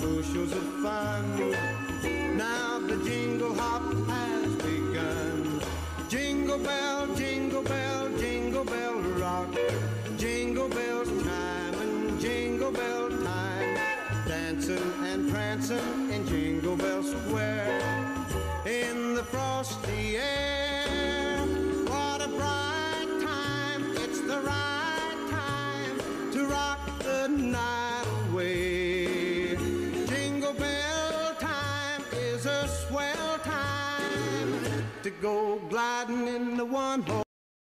bushels of fun. Now the jingle hop has begun. Jingle bell, jingle bell, jingle bell rock. Jingle bells chime and jingle bell time. Dancing and prancing in Jingle Bell swell time to go gliding in the one horse.